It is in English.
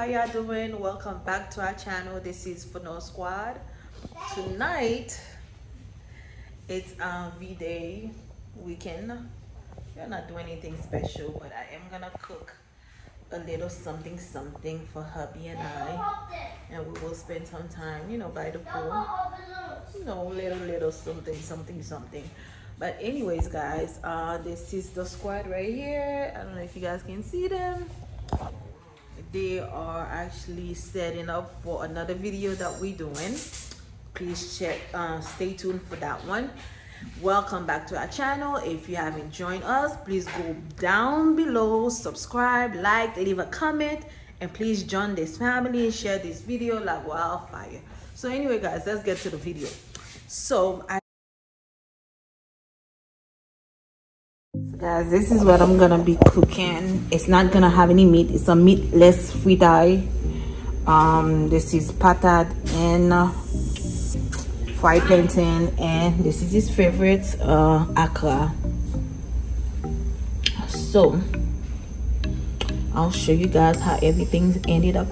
how y'all doing? Welcome back to our channel. This is Phanor Squad. Tonight it's um v-day weekend. We're not doing anything special but i am gonna cook a little something something for hubby and i. And we will spend some time you know by the pool. You know little little something something something. But anyways guys uh this is the squad right here. I don't know if you guys can see them they are actually setting up for another video that we're doing. Please check uh, stay tuned for that one. Welcome back to our channel. If you haven't joined us please go down below subscribe like leave a comment and please join this family and share this video like wildfire. So anyway guys let's get to the video. So i guys this is what i'm gonna be cooking. It's not gonna have any meat. It's a meatless fritai um this is patad and uh, fried plantain and this is his favorite uh akra. So i'll show you guys how everything ended up